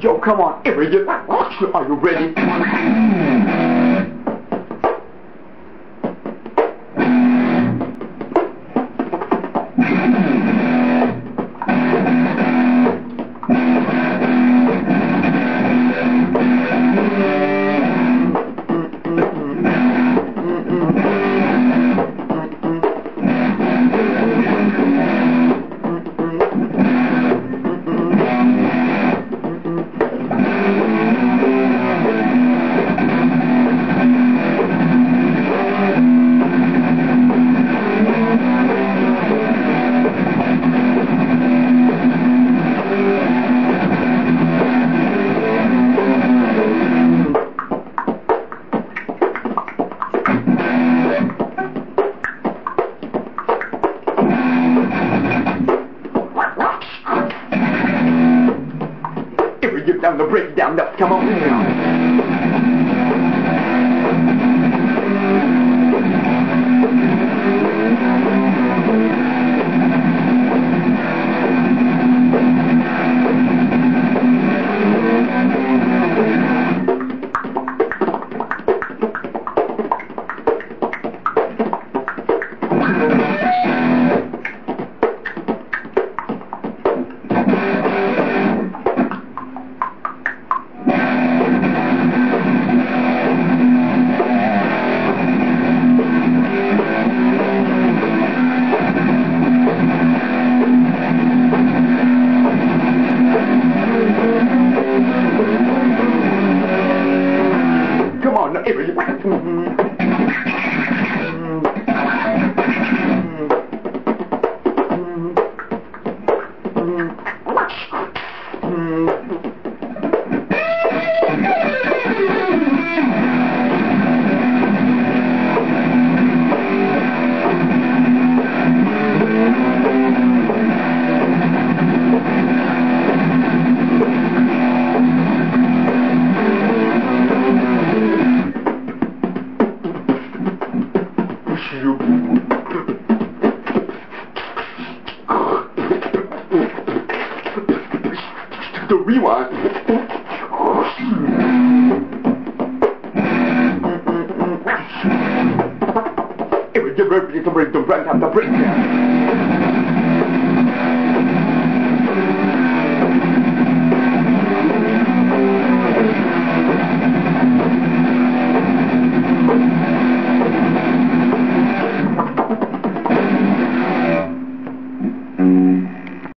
Yo, come on, everybody. Are you ready? We get down the breakdown, now come on. The rewind. Ready to break the break, have the breakdown.